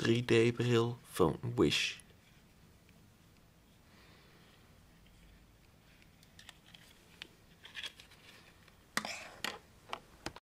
3D-bril van Wish.